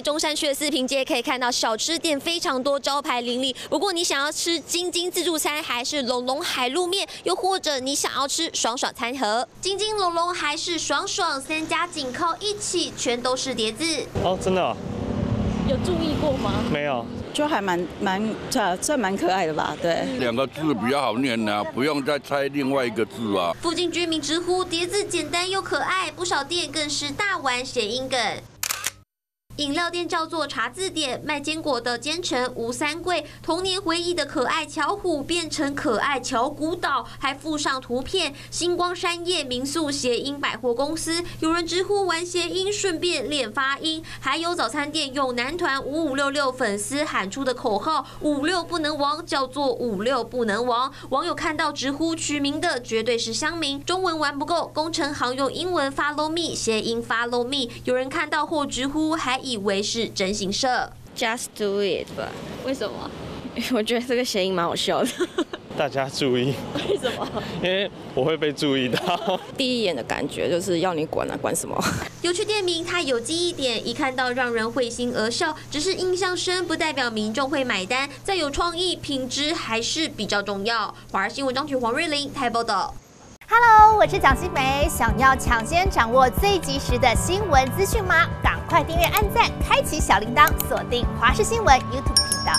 北中山区的四平街可以看到小吃店非常多，招牌林立。不过你想要吃晶晶自助餐，还是龙龙海陆面，又或者你想要吃爽爽餐盒，晶晶龙龙还是爽爽，三家紧靠一起，全都是碟子。哦，真的、哦、有注意过吗？没有。就还蛮蛮这这蛮可爱的吧？对，两个字比较好念呢、不用再猜另外一个字啊。附近居民直呼碟子简单又可爱，不少店更是大玩谐音梗。饮料店叫做茶字典，卖坚果的坚城吴三桂，童年回忆的可爱巧虎变成可爱巧古岛，还附上图片。星光山叶民宿谐音百货公司，有人直呼玩谐音，顺便练发音。还有早餐店用男团五五六六粉丝喊出的口号“五六不能亡”，叫做“五六不能亡”。网友看到直呼取名的绝对是乡民，中文玩不够，工程行用英文 follow me 谐音 follow me。有人看到或直呼还以为是整形社。Just do it 吧，为什么？我觉得这个谐音蛮好笑的。大家注意，为什么？因为我会被注意到。第一眼的感觉就是要你管啊，管什么？有趣店名，它有记忆点，一看到让人会心而笑。只是印象深，不代表民众会买单。再有创意，品质还是比较重要。华视新闻张曲黄瑞玲台报道。Hello，我是蒋新梅。想要抢先掌握最及时的新闻资讯吗？赶快订阅、按赞、开启小铃铛，锁定华视新闻 YouTube 频道。